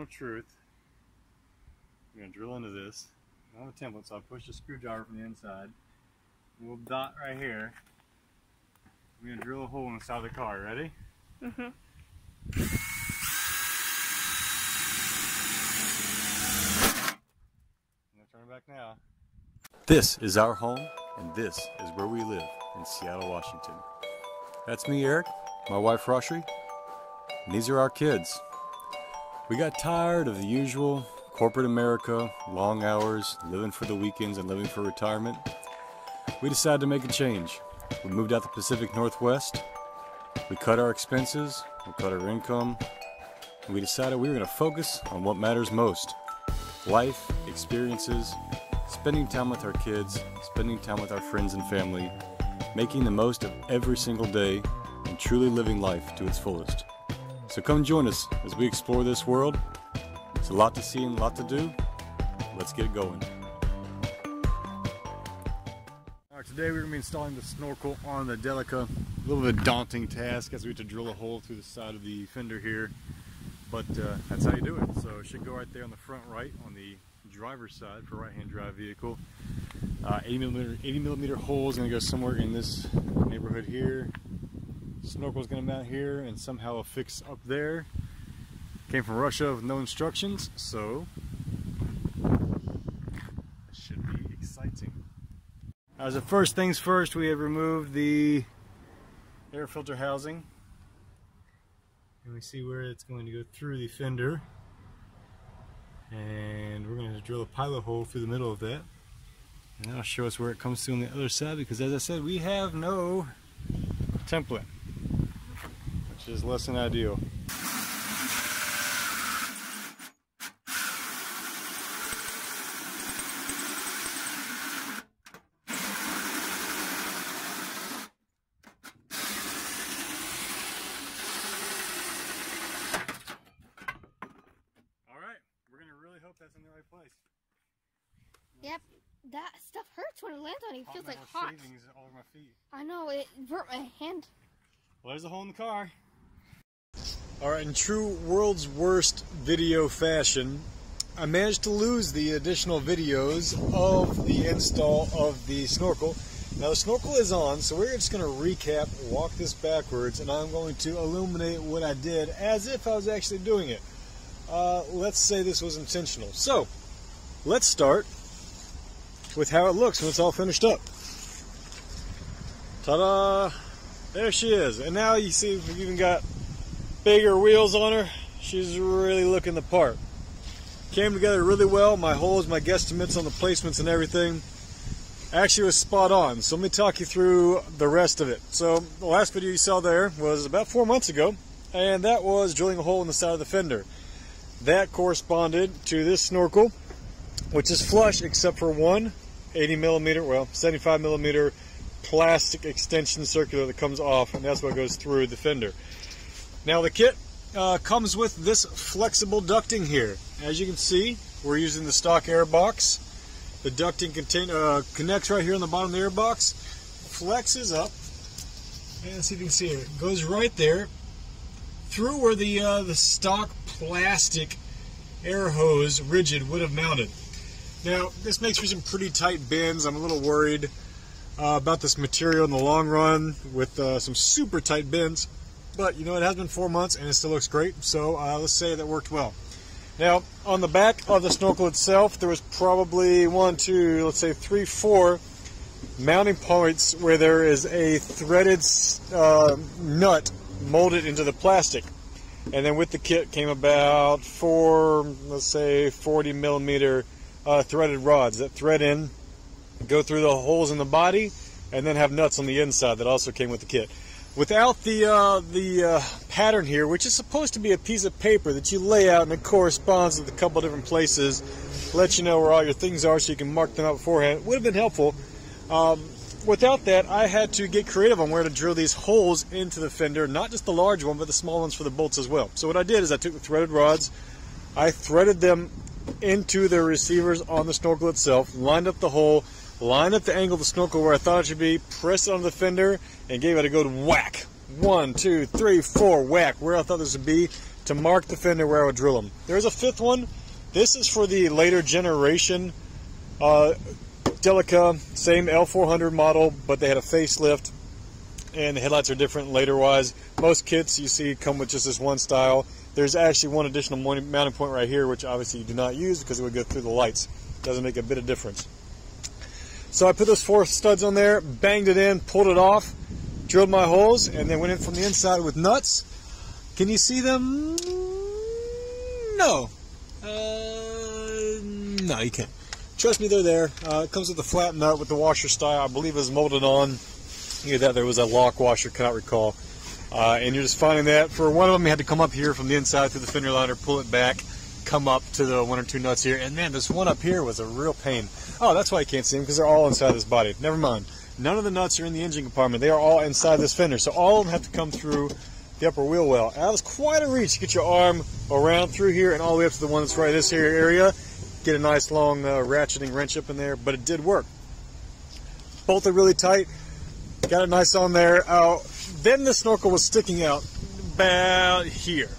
moment of truth. We're going to drill into this. I have a template, so I'll push the screwdriver from the inside. We'll dot right here. We're going to drill a hole in the side of the car. Ready? Mm-hmm. turn back now. This is our home, and this is where we live in Seattle, Washington. That's me, Eric, my wife, Rashree, and these are our kids. We got tired of the usual corporate America, long hours, living for the weekends and living for retirement. We decided to make a change. We moved out the Pacific Northwest. We cut our expenses, we cut our income, and we decided we were going to focus on what matters most life, experiences, spending time with our kids, spending time with our friends and family, making the most of every single day, and truly living life to its fullest. So come join us as we explore this world. It's a lot to see and a lot to do. Let's get going. All right, today we're going to be installing the snorkel on the Delica. A little bit of a daunting task as we have to drill a hole through the side of the fender here but uh, that's how you do it. So it should go right there on the front right on the driver's side for right-hand drive vehicle. Uh, 80 millimeter 80 millimeter hole is going to go somewhere in this neighborhood here. Snorkel is going to mount here and somehow affix up there. Came from Russia with no instructions, so should be exciting. As the first things first, we have removed the air filter housing and we see where it's going to go through the fender and we're going to drill a pilot hole through the middle of that and that'll show us where it comes to on the other side because as I said we have no template is less than ideal All right, we're gonna really hope that's in the right place. Yep, that stuff hurts when it lands on you. It feels like hot. all over my feet. I know, it burnt my hand. Well, there's a hole in the car. All right, in true world's worst video fashion, I managed to lose the additional videos of the install of the snorkel. Now the snorkel is on, so we're just going to recap, walk this backwards, and I'm going to illuminate what I did as if I was actually doing it uh, let's say this was intentional. So, let's start with how it looks when it's all finished up. Ta-da! There she is. And now you see we've even got bigger wheels on her. She's really looking the part. Came together really well. My holes, my guesstimates on the placements and everything actually was spot on. So let me talk you through the rest of it. So the last video you saw there was about four months ago, and that was drilling a hole in the side of the fender. That corresponded to this snorkel, which is flush except for one 80 millimeter, well, 75 millimeter plastic extension circular that comes off, and that's what goes through the fender. Now the kit uh, comes with this flexible ducting here. As you can see, we're using the stock air box. The ducting contain, uh, connects right here on the bottom of the air box, flexes up, and see if you can see it. it goes right there through where the uh, the stock plastic air hose rigid would have mounted. Now this makes for some pretty tight bends. I'm a little worried uh, about this material in the long run with uh, some super tight bends. But you know it has been four months and it still looks great. So uh, let's say that worked well. Now on the back of the snorkel itself, there was probably one, two, let's say three, four mounting points where there is a threaded uh, nut molded into the plastic. And then with the kit came about four, let's say 40 millimeter uh, threaded rods that thread in, go through the holes in the body, and then have nuts on the inside that also came with the kit. Without the uh, the uh, pattern here, which is supposed to be a piece of paper that you lay out and it corresponds with a couple different places, let you know where all your things are so you can mark them out beforehand, it would have been helpful. Um, without that, I had to get creative on where to drill these holes into the fender, not just the large one, but the small ones for the bolts as well. So what I did is I took the threaded rods, I threaded them into the receivers on the snorkel itself, lined up the hole, lined up the angle of the snorkel where I thought it should be, pressed it on the fender, and gave it a good whack. One, two, three, four, whack, where I thought this would be, to mark the fender where I would drill them. There's a fifth one. This is for the later generation uh, Delica, same L400 model, but they had a facelift, and the headlights are different later wise. Most kits you see come with just this one style. There's actually one additional mounting point right here, which obviously you do not use because it would go through the lights. Doesn't make a bit of difference. So I put those four studs on there, banged it in, pulled it off, drilled my holes, and then went in from the inside with nuts. Can you see them? No. Uh, no, you can't. Trust me, they're there. Uh, it comes with a flat nut with the washer style. I believe is molded on. Either that there was a lock washer, cannot recall. Uh, and you're just finding that. For one of them, you had to come up here from the inside through the fender liner, pull it back, come up to the one or two nuts here. And man, this one up here was a real pain. Oh, that's why you can't see them, because they're all inside this body. Never mind. None of the nuts are in the engine compartment. They are all inside this fender. So all of them have to come through the upper wheel well. And that was quite a reach to get your arm around through here and all the way up to the one that's right this here area get a nice long uh, ratcheting wrench up in there, but it did work. Bolted really tight, got it nice on there. Uh, then the snorkel was sticking out about here.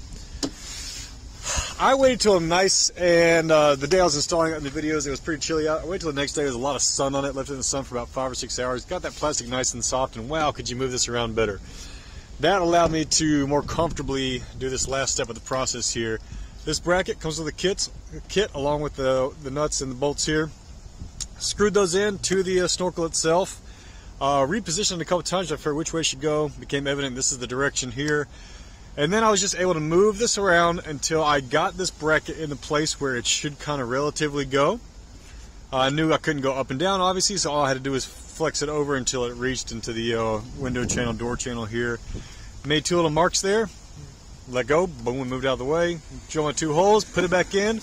I waited till nice, and uh, the day I was installing it in the videos, it was pretty chilly out. I waited till the next day, there was a lot of sun on it, left it in the sun for about five or six hours. Got that plastic nice and soft, and wow, could you move this around better. That allowed me to more comfortably do this last step of the process here. This bracket comes with a kit, kit along with the, the nuts and the bolts here. Screwed those in to the uh, snorkel itself. Uh, repositioned a couple times I figured which way should go. Became evident this is the direction here. And then I was just able to move this around until I got this bracket in the place where it should kind of relatively go. Uh, I knew I couldn't go up and down obviously, so all I had to do was flex it over until it reached into the uh, window channel, door channel here. Made two little marks there let go, boom, moved out of the way, my two holes, put it back in,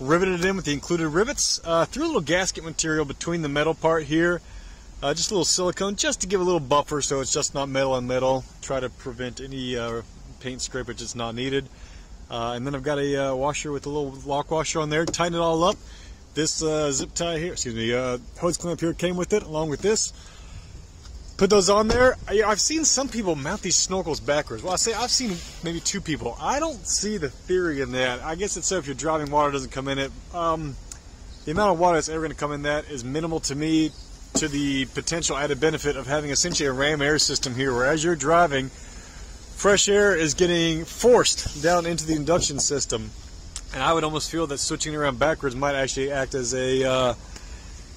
riveted it in with the included rivets, uh, threw a little gasket material between the metal part here, uh, just a little silicone, just to give a little buffer so it's just not metal on metal, try to prevent any uh, paint scrapage that's not needed. Uh, and then I've got a uh, washer with a little lock washer on there, tighten it all up. This uh, zip tie here, excuse me, hose clamp here came with it, along with this put those on there. I, have seen some people mount these snorkels backwards. Well, I say I've seen maybe two people. I don't see the theory in that. I guess it's so if you're driving water doesn't come in it. Um, the amount of water that's ever going to come in that is minimal to me to the potential added benefit of having essentially a ram air system here where as you're driving, fresh air is getting forced down into the induction system. And I would almost feel that switching around backwards might actually act as a uh,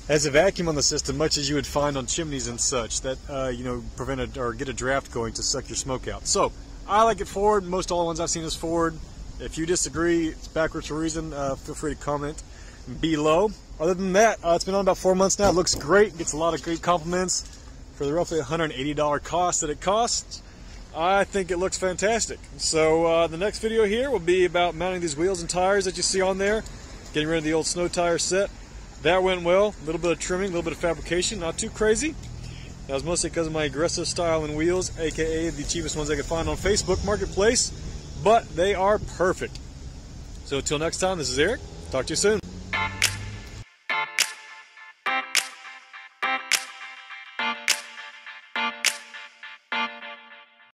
has a vacuum on the system, much as you would find on chimneys and such, that uh, you know prevent a, or get a draft going to suck your smoke out. So I like it forward. Most all the ones I've seen is forward. If you disagree, it's backwards for reason. Uh, feel free to comment below. Other than that, uh, it's been on about four months now. It looks great. Gets a lot of great compliments for the roughly $180 cost that it costs. I think it looks fantastic. So uh, the next video here will be about mounting these wheels and tires that you see on there, getting rid of the old snow tire set. That went well. A little bit of trimming, a little bit of fabrication, not too crazy. That was mostly because of my aggressive style and wheels, aka the cheapest ones I could find on Facebook Marketplace, but they are perfect. So until next time, this is Eric. Talk to you soon.